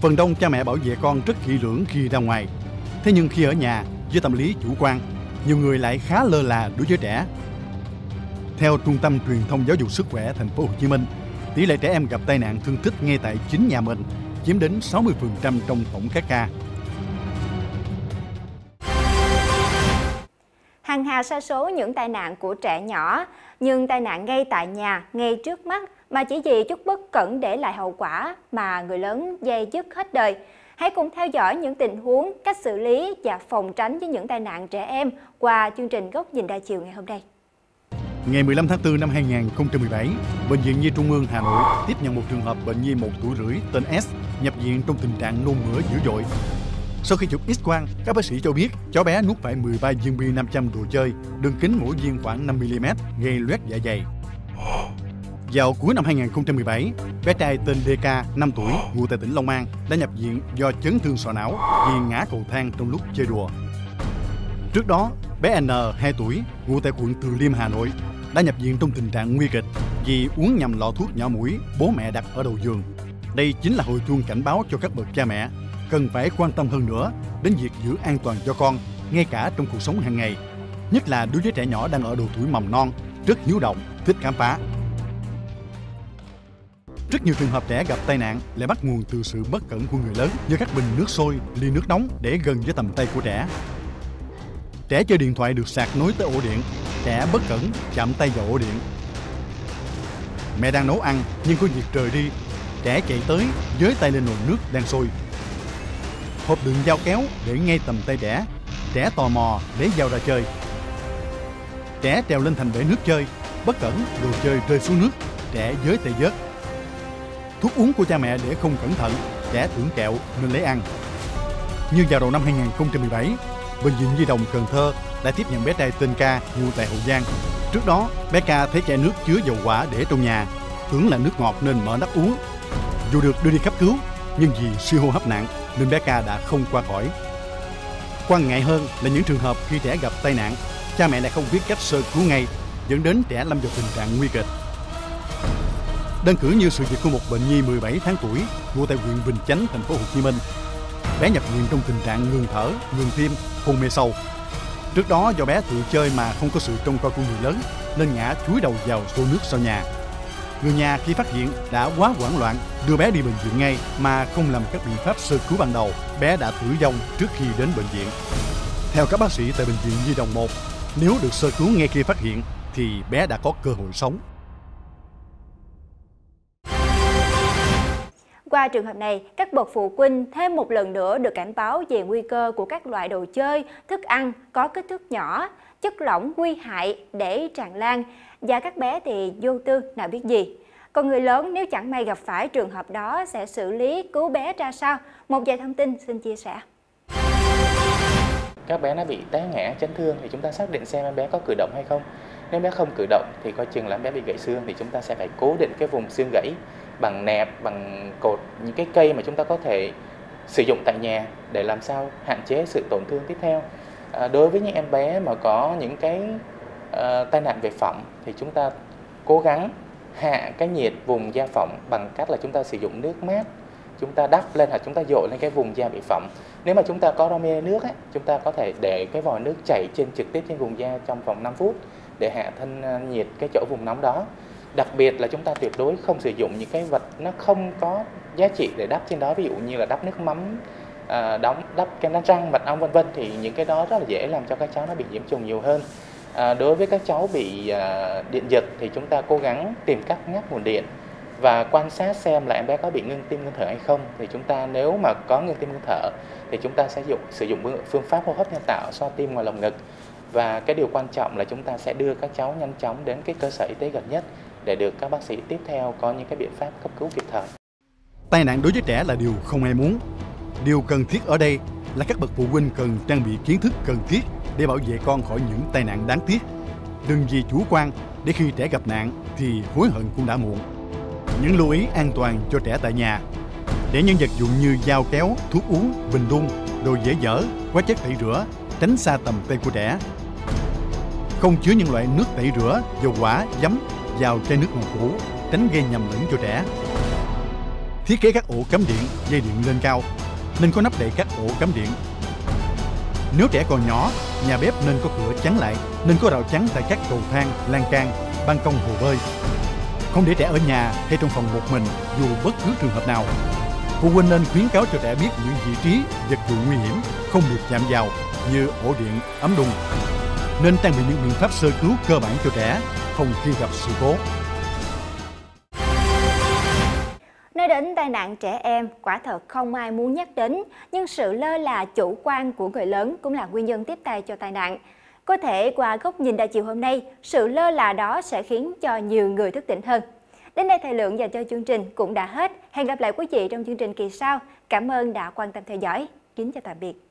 Phần đông cha mẹ bảo vệ con rất kỹ lưỡng khi ra ngoài. Thế nhưng khi ở nhà, với tâm lý chủ quan, nhiều người lại khá lơ là đối với trẻ. Theo Trung tâm Truyền thông Giáo dục Sức khỏe Thành phố Hồ Chí Minh, tỷ lệ trẻ em gặp tai nạn thương tích ngay tại chính nhà mình chiếm đến 60% trong tổng các ca. Hàng hà sa số những tai nạn của trẻ nhỏ, nhưng tai nạn ngay tại nhà, ngay trước mắt mà chỉ vì chút bất cẩn để lại hậu quả mà người lớn dây dứt hết đời. Hãy cùng theo dõi những tình huống, cách xử lý và phòng tránh với những tai nạn trẻ em qua chương trình Góc nhìn đa chiều ngày hôm nay. Ngày 15 tháng 4 năm 2017, Bệnh viện Nhi Trung ương Hà Nội tiếp nhận một trường hợp bệnh nhi 1 tuổi rưỡi tên S nhập viện trong tình trạng nôn mửa dữ dội. Sau khi chụp X-quang, các bác sĩ cho biết cháu bé nuốt phải 13 viên bi 500 đồ chơi, đường kính mỗi viên khoảng 5mm, gây loét dạ dày. Vào cuối năm 2017, bé trai tên DK, 5 tuổi, ngụ tại tỉnh Long An, đã nhập viện do chấn thương sọ não vì ngã cầu thang trong lúc chơi đùa. Trước đó, bé N, 2 tuổi, ngụ tại quận Từ Liêm, Hà Nội, đã nhập viện trong tình trạng nguy kịch vì uống nhầm lọ thuốc nhỏ mũi bố mẹ đặt ở đầu giường. Đây chính là hồi chuông cảnh báo cho các bậc cha mẹ cần phải quan tâm hơn nữa đến việc giữ an toàn cho con ngay cả trong cuộc sống hàng ngày, nhất là đối với trẻ nhỏ đang ở độ tuổi mầm non, rất hiếu động, thích khám phá. Rất nhiều trường hợp trẻ gặp tai nạn lại bắt nguồn từ sự bất cẩn của người lớn như các bình nước sôi, ly nước nóng để gần với tầm tay của trẻ. Trẻ chơi điện thoại được sạc nối tới ổ điện, trẻ bất cẩn chạm tay vào ổ điện. Mẹ đang nấu ăn nhưng có việc trời đi, trẻ chạy tới với tay lên nồi nước đang sôi. Hộp đựng dao kéo để ngay tầm tay trẻ, trẻ tò mò lấy dao ra chơi. Trẻ trèo lên thành bể nước chơi, bất cẩn đồ chơi rơi xuống nước, trẻ giới tay vớt thuốc uống của cha mẹ để không cẩn thận, trẻ thưởng kẹo nên lấy ăn. Như vào đầu năm 2017, Bệnh viện Di đồng Cần Thơ đã tiếp nhận bé trai tên K ngụ tại Hậu Giang. Trước đó, bé K thấy chai nước chứa dầu quả để trong nhà, tưởng là nước ngọt nên mở nắp uống. Dù được đưa đi cấp cứu, nhưng vì suy hô hấp nặng nên bé K đã không qua khỏi. Quan ngại hơn là những trường hợp khi trẻ gặp tai nạn, cha mẹ lại không biết cách sơ cứu ngay, dẫn đến trẻ lâm vào tình trạng nguy kịch. Đơn cử như sự việc của một bệnh nhi 17 tháng tuổi ngụ tại huyện Bình Chánh, thành phố Hồ Chí Minh. Bé nhập viện trong tình trạng ngừng thở, ngừng tim, hôn mê sâu. Trước đó do bé tự chơi mà không có sự trông coi của người lớn nên ngã chúi đầu vào xô nước sau nhà. Người nhà khi phát hiện đã quá hoảng loạn đưa bé đi bệnh viện ngay mà không làm các biện pháp sơ cứu ban đầu. Bé đã tử vong trước khi đến bệnh viện. Theo các bác sĩ tại bệnh viện Nhi đồng 1, nếu được sơ cứu ngay khi phát hiện thì bé đã có cơ hội sống. Qua trường hợp này, các bậc phụ huynh thêm một lần nữa được cảnh báo về nguy cơ của các loại đồ chơi, thức ăn có kích thước nhỏ, chất lỏng nguy hại để tràn lan và các bé thì vô tư nào biết gì. Còn người lớn nếu chẳng may gặp phải trường hợp đó sẽ xử lý cứu bé ra sao? Một vài thông tin xin chia sẻ. Các bé nó bị té ngã chấn thương thì chúng ta xác định xem em bé có cử động hay không. Nếu bé không cử động thì coi chừng là em bé bị gãy xương thì chúng ta sẽ phải cố định cái vùng xương gãy bằng nẹp bằng cột những cái cây mà chúng ta có thể sử dụng tại nhà để làm sao hạn chế sự tổn thương tiếp theo. À, đối với những em bé mà có những cái uh, tai nạn về phỏng thì chúng ta cố gắng hạ cái nhiệt vùng da phỏng bằng cách là chúng ta sử dụng nước mát. Chúng ta đắp lên hoặc chúng ta dội lên cái vùng da bị phỏng. Nếu mà chúng ta có đo nước ấy, chúng ta có thể để cái vòi nước chảy trên trực tiếp trên vùng da trong vòng 5 phút để hạ thân ờ, nhiệt cái chỗ vùng nóng đó đặc biệt là chúng ta tuyệt đối không sử dụng những cái vật nó không có giá trị để đắp trên đó. Ví dụ như là đắp nước mắm à, đóng đắp kem đánh răng mật ong vân vân thì những cái đó rất là dễ làm cho các cháu nó bị nhiễm trùng nhiều hơn. À, đối với các cháu bị à, điện giật thì chúng ta cố gắng tìm cách ngắt nguồn điện và quan sát xem là em bé có bị ngưng tim ngưng thở hay không. Thì chúng ta nếu mà có ngưng tim ngưng thở thì chúng ta sẽ dùng sử dụng phương pháp hô hấp nhân tạo so tim ngoài lồng ngực. Và cái điều quan trọng là chúng ta sẽ đưa các cháu nhanh chóng đến cái cơ sở y tế gần nhất để được các bác sĩ tiếp theo có những cái biện pháp cấp cứu kịp thời. Tai nạn đối với trẻ là điều không ai muốn. Điều cần thiết ở đây là các bậc phụ huynh cần trang bị kiến thức cần thiết để bảo vệ con khỏi những tai nạn đáng tiếc. Đừng vì chủ quan để khi trẻ gặp nạn thì hối hận cũng đã muộn. Những lưu ý an toàn cho trẻ tại nhà để những vật dụng như dao kéo, thuốc uống, bình đun, đồ dễ dở, hóa chất tẩy rửa tránh xa tầm tay của trẻ. Không chứa những loại nước tẩy rửa, dầu quả, giấm vào chai nước ngọt cũ, tránh gây nhầm lẫn cho trẻ. Thiết kế các ổ cắm điện, dây điện lên cao nên có nắp đậy các ổ cắm điện. Nếu trẻ còn nhỏ, nhà bếp nên có cửa chắn lại, nên có rào chắn tại các cầu thang, lan can, ban công hồ bơi. Không để trẻ ở nhà hay trong phòng một mình dù bất cứ trường hợp nào. Phụ huynh nên khuyến cáo cho trẻ biết những vị trí, vật dụng nguy hiểm không được chạm vào như ổ điện, ấm đun. Nên trang bị những biện pháp sơ cứu cơ bản cho trẻ phòng khi gặp sự cố. Nói đến tai nạn trẻ em, quả thật không ai muốn nhắc đến, nhưng sự lơ là chủ quan của người lớn cũng là nguyên nhân tiếp tay cho tai nạn. Có thể qua góc nhìn đa chiều hôm nay, sự lơ là đó sẽ khiến cho nhiều người thức tỉnh hơn. Đến đây thời lượng dành cho chương trình cũng đã hết. Hẹn gặp lại quý vị trong chương trình kỳ sau. Cảm ơn đã quan tâm theo dõi. Kính chào tạm biệt.